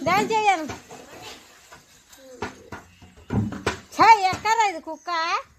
Dan jangan, Saya itu kuka. Eh?